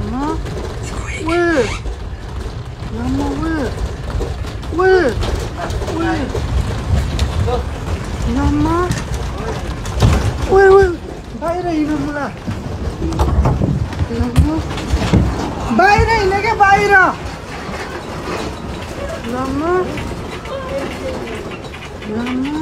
그나 왜? 울나 왜? 왜? 왜? 울나왜 왜? 바이래 이놈아 나무 바이래 내게 바이라 나무 나무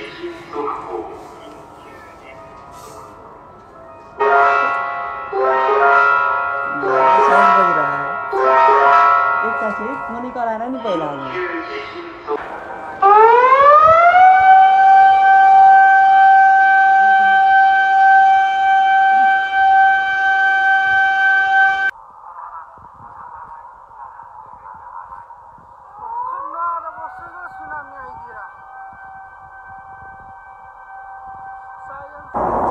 Asik, menika lanang niku lanang. Thank you.